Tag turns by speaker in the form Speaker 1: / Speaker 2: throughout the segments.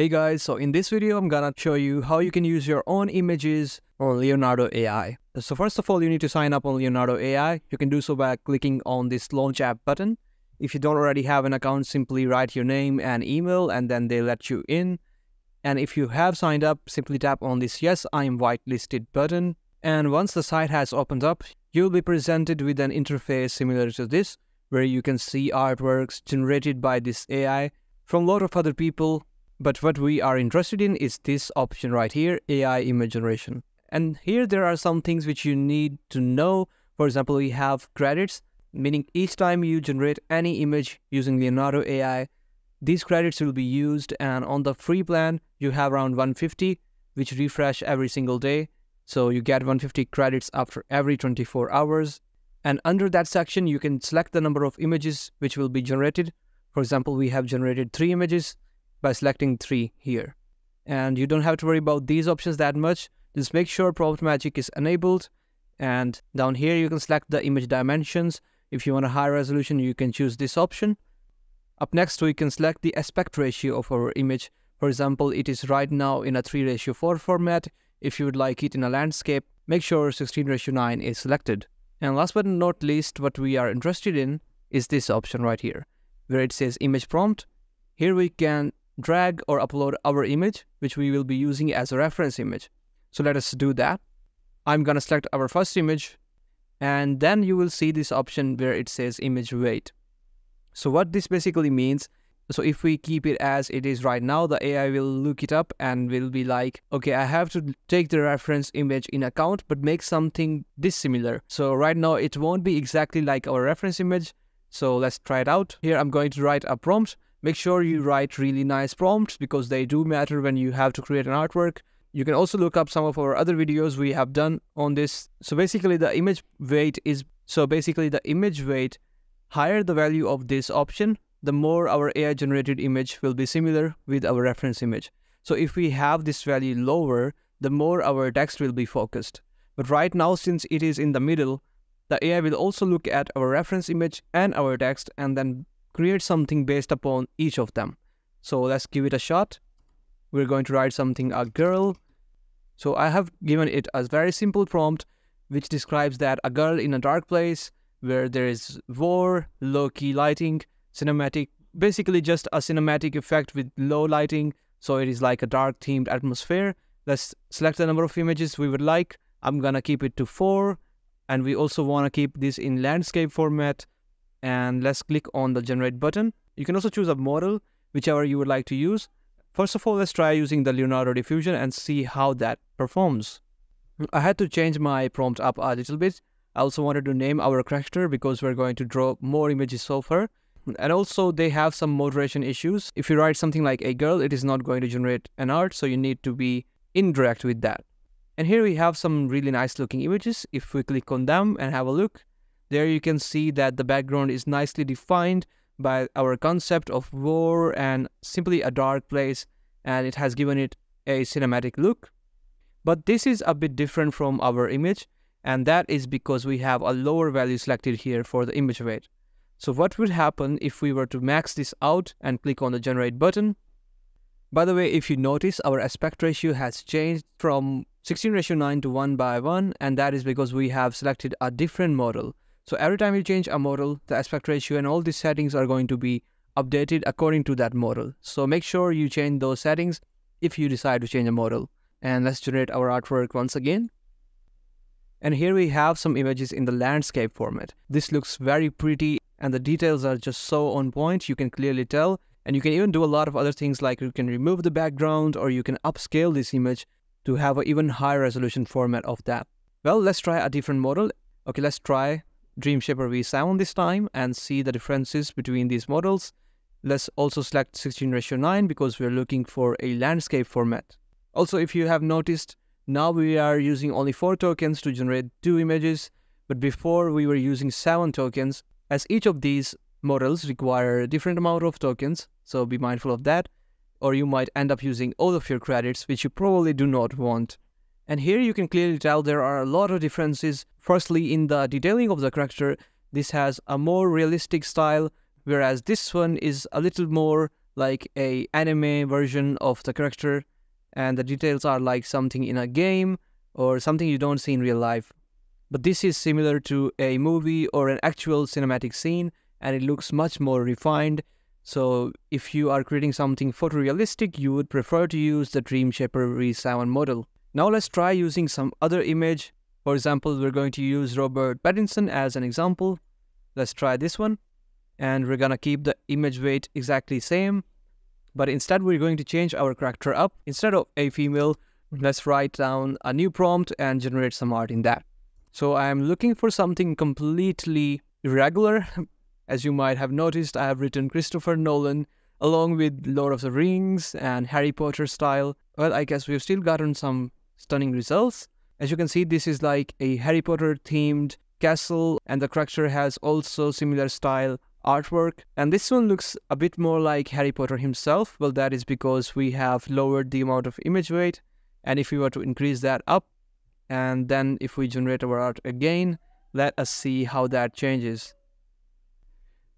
Speaker 1: Hey guys, so in this video I'm gonna show you how you can use your own images on Leonardo AI. So first of all, you need to sign up on Leonardo AI. You can do so by clicking on this launch app button. If you don't already have an account, simply write your name and email and then they let you in. And if you have signed up, simply tap on this yes, I am whitelisted button. And once the site has opened up, you'll be presented with an interface similar to this, where you can see artworks generated by this AI from a lot of other people but what we are interested in is this option right here, AI image generation. And here there are some things which you need to know. For example, we have credits, meaning each time you generate any image using Leonardo AI, these credits will be used and on the free plan, you have around 150, which refresh every single day. So you get 150 credits after every 24 hours. And under that section, you can select the number of images which will be generated. For example, we have generated three images by selecting 3 here. And you don't have to worry about these options that much. Just make sure prompt magic is enabled. And down here you can select the image dimensions. If you want a high resolution, you can choose this option. Up next, we can select the aspect ratio of our image. For example, it is right now in a 3 ratio 4 format. If you would like it in a landscape, make sure 16 ratio 9 is selected. And last but not least, what we are interested in is this option right here, where it says image prompt. Here we can drag or upload our image, which we will be using as a reference image. So let us do that. I'm going to select our first image and then you will see this option where it says image weight. So what this basically means, so if we keep it as it is right now, the AI will look it up and will be like, okay, I have to take the reference image in account, but make something dissimilar. So right now it won't be exactly like our reference image. So let's try it out. Here I'm going to write a prompt Make sure you write really nice prompts because they do matter when you have to create an artwork. You can also look up some of our other videos we have done on this. So basically the image weight is, so basically the image weight, higher the value of this option, the more our AI generated image will be similar with our reference image. So if we have this value lower, the more our text will be focused. But right now, since it is in the middle, the AI will also look at our reference image and our text and then create something based upon each of them. So let's give it a shot. We're going to write something a girl. So I have given it a very simple prompt which describes that a girl in a dark place where there is war, low key lighting, cinematic, basically just a cinematic effect with low lighting. So it is like a dark themed atmosphere. Let's select the number of images we would like. I'm gonna keep it to four. And we also wanna keep this in landscape format and let's click on the generate button. You can also choose a model, whichever you would like to use. First of all, let's try using the Leonardo Diffusion and see how that performs. I had to change my prompt up a little bit. I also wanted to name our character because we're going to draw more images so far. And also they have some moderation issues. If you write something like a girl, it is not going to generate an art, so you need to be indirect with that. And here we have some really nice looking images. If we click on them and have a look, there you can see that the background is nicely defined by our concept of war and simply a dark place and it has given it a cinematic look. But this is a bit different from our image and that is because we have a lower value selected here for the image weight. So what would happen if we were to max this out and click on the generate button? By the way, if you notice, our aspect ratio has changed from 16 ratio 9 to 1 by 1 and that is because we have selected a different model. So every time you change a model, the aspect ratio and all these settings are going to be updated according to that model. So make sure you change those settings if you decide to change a model. And let's generate our artwork once again. And here we have some images in the landscape format. This looks very pretty and the details are just so on point, you can clearly tell. And you can even do a lot of other things like you can remove the background or you can upscale this image to have an even higher resolution format of that. Well, let's try a different model. Okay, let's try Dreamshaper V7 this time and see the differences between these models. Let's also select 16 ratio 9 because we're looking for a landscape format. Also, if you have noticed, now we are using only 4 tokens to generate 2 images, but before we were using 7 tokens, as each of these models require a different amount of tokens, so be mindful of that, or you might end up using all of your credits, which you probably do not want. And here you can clearly tell there are a lot of differences. Firstly, in the detailing of the character, this has a more realistic style, whereas this one is a little more like a anime version of the character and the details are like something in a game or something you don't see in real life. But this is similar to a movie or an actual cinematic scene and it looks much more refined. So if you are creating something photorealistic, you would prefer to use the Dreamshaper V7 model. Now let's try using some other image. For example, we're going to use Robert Pattinson as an example. Let's try this one. And we're gonna keep the image weight exactly same. But instead, we're going to change our character up. Instead of a female, let's write down a new prompt and generate some art in that. So I'm looking for something completely irregular. As you might have noticed, I have written Christopher Nolan along with Lord of the Rings and Harry Potter style. Well, I guess we've still gotten some stunning results. As you can see, this is like a Harry Potter themed castle and the character has also similar style artwork. And this one looks a bit more like Harry Potter himself. Well, that is because we have lowered the amount of image weight. And if we were to increase that up, and then if we generate our art again, let us see how that changes.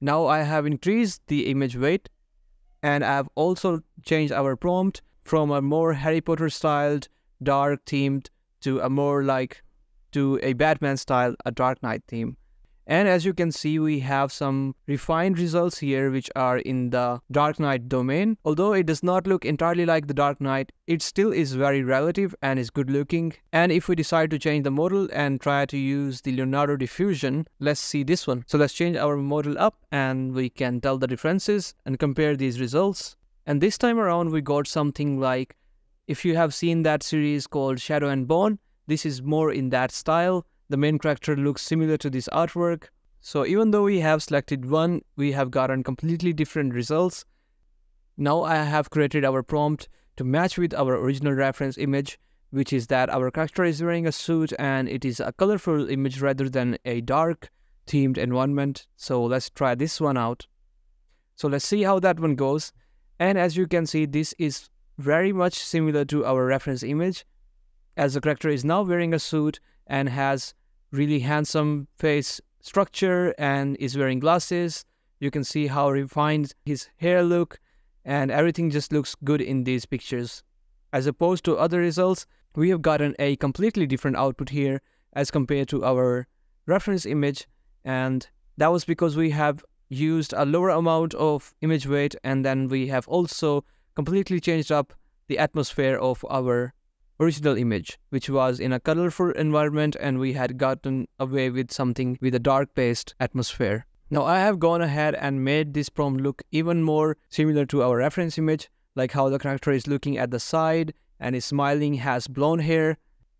Speaker 1: Now I have increased the image weight and I've also changed our prompt from a more Harry Potter styled dark themed to a more like to a Batman style, a Dark Knight theme. And as you can see, we have some refined results here which are in the Dark Knight domain. Although it does not look entirely like the Dark Knight, it still is very relative and is good looking. And if we decide to change the model and try to use the Leonardo diffusion, let's see this one. So let's change our model up and we can tell the differences and compare these results. And this time around we got something like, if you have seen that series called Shadow and Bone, this is more in that style the main character looks similar to this artwork. So even though we have selected one, we have gotten completely different results. Now I have created our prompt to match with our original reference image, which is that our character is wearing a suit and it is a colorful image rather than a dark themed environment. So let's try this one out. So let's see how that one goes. And as you can see, this is very much similar to our reference image as the character is now wearing a suit and has really handsome face structure and is wearing glasses. You can see how refined his hair look and everything just looks good in these pictures. As opposed to other results, we have gotten a completely different output here as compared to our reference image and that was because we have used a lower amount of image weight and then we have also completely changed up the atmosphere of our original image, which was in a colorful environment and we had gotten away with something with a dark based atmosphere. Now I have gone ahead and made this prompt look even more similar to our reference image, like how the character is looking at the side and is smiling, has blonde hair.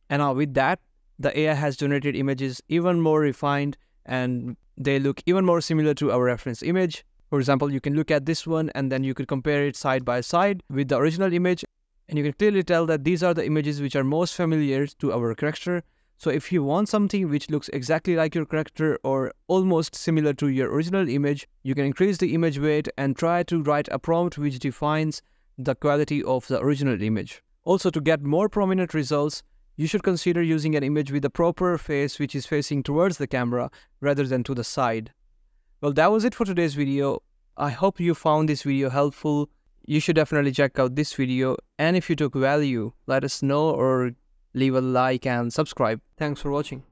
Speaker 1: And now with that, the AI has generated images even more refined and they look even more similar to our reference image. For example, you can look at this one and then you could compare it side by side with the original image and you can clearly tell that these are the images which are most familiar to our character. So if you want something which looks exactly like your character or almost similar to your original image, you can increase the image weight and try to write a prompt which defines the quality of the original image. Also to get more prominent results, you should consider using an image with a proper face which is facing towards the camera rather than to the side. Well, that was it for today's video. I hope you found this video helpful. You should definitely check out this video. And if you took value let us know or leave a like and subscribe. Thanks for watching